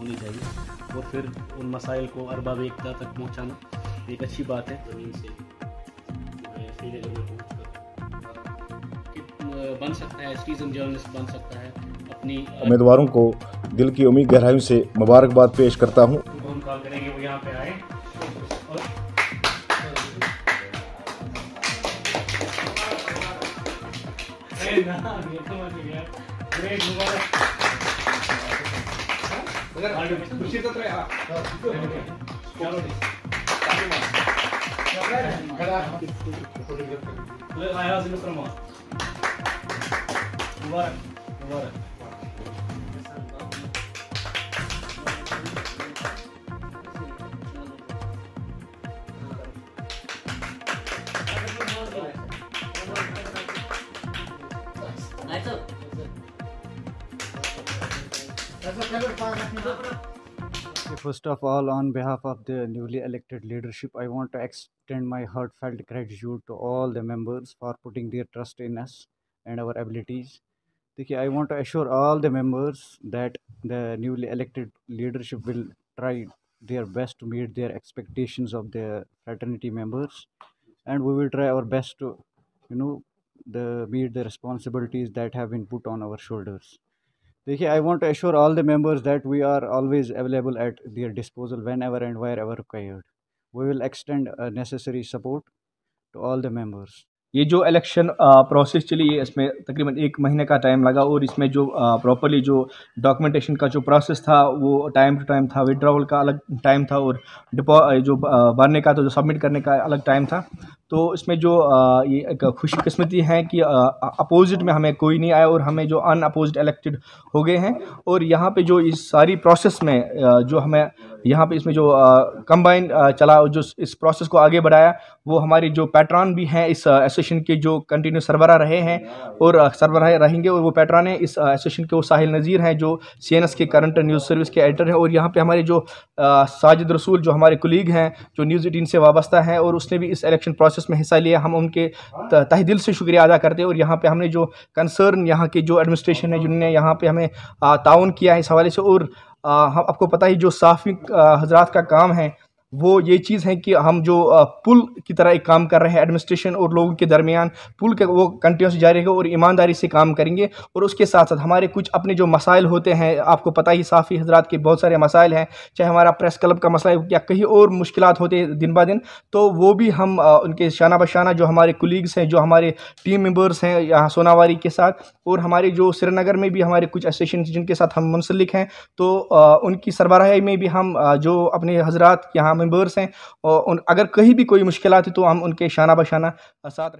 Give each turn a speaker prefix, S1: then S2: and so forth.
S1: होनी चाहिए और फिर उन मसाइल को अरबाब एकता तक पहुँचाना एक अच्छी बात है। ज़मीन से श्रीनगर में पहुँच कर बन सकता है सिटीजन जर्नलिस्ट बन सकता है। अपनी
S2: उम्मीदवारों को दिल की उम्मीद गहराइयों से मुबारकबाद पेश करता हूँ।
S1: फ़ोन कॉल करेंगे? वो यहाँ पे आए। और अरे ना, ये तो मत गया। ग्रेट, मुबारक। चलो जी।
S3: First of all, on behalf of the newly elected leadership, I want to extend my heartfelt gratitude to all the members for putting their trust in us and our abilities. Dekhi, I want to assure all the members that the newly elected leadership will try their best to meet their expectations of the fraternity members and we will try our best to you know the meet the responsibilities that have been put on our shoulders देखिए I want to assure all the members that we are always available at their disposal whenever and wherever required we will extend necessary support to all the members
S4: ये जो election process चली है इसमें तकरीबन एक महीने का टाइम लगा और इसमें जो प्रॉपरली जो डॉक्यूमेंटेशन का जो प्रोसेस था, वो टाइम टू टाइम था विड्रॉवल का अलग टाइम था और डिपो जो भरने का तो जो सबमिट करने का अलग टाइम था। तो इसमें जो ये एक खुशकिस्मती है कि अपोजिट में हमें कोई नहीं आया और हमें जो अन अपोजिट इलेक्टेड हो गए हैं और यहाँ पे जो इस सारी प्रोसेस में जो हमें यहाँ पे इसमें जो कंबाइन चला जो इस प्रोसेस को आगे बढ़ाया, वो हमारे जो पैटर्न भी हैं इस एसोसिएशन के जो कंटिन्यू सरबरा रहे हैं और सरबराह रहेंगे और वो पैटर्न है इस एसोसिएशन के वो साहिल नज़ीर हैं जो सीएनएस के करंट न्यूज़ सर्विस के एडिटर हैं और यहाँ पे हमारे जो साजिद रसूल जो हमारे कुलीग हैं, जो न्यूज़ एटीन से वाबस्ता हैं और उसने भी इस इलेक्शन प्रोसेस में हिस्सा लिया, हम उनके तह दिल से शुक्रिया अदा करते हैं। और यहाँ पे हमने जो कंसर्न यहाँ के जो एडमिनिस्ट्रेशन है, जिन्होंने यहाँ पे हमें ताउन किया है इस हवाले से, और हम, आपको पता ही जो साफ़ी हजरात का काम है वो ये चीज़ है कि हम जो पुल की तरह एक काम कर रहे हैं एडमिनिस्ट्रेशन और लोगों के दरमियान, पुल के वो कंटिन्यूस जारी रहेगा और ईमानदारी से काम करेंगे और उसके साथ साथ हमारे कुछ अपने जो मसाइल होते हैं, आपको पता ही साफ़ी हजरात के बहुत सारे मसाइल हैं, चाहे हमारा प्रेस क्लब का मसला है या कहीं और मुश्किल होते हैं दिन ब दिन तो वो भी हम उनके शाना बशाना जो हमारे कुलीग्स हैं, जो हमारे टीम मेंबर्स हैं यहाँ सोनावारी के साथ और हमारे जो श्रीनगर में भी हमारे कुछ एसोसिएशन जिनके साथ हम मुंसलिक हैं तो उनकी सरबराही में भी हम जो अपने हजरात यहाँ मेंबर्स हैं और अगर कहीं भी कोई मुश्किल है तो हम उनके शाना बशाना साथ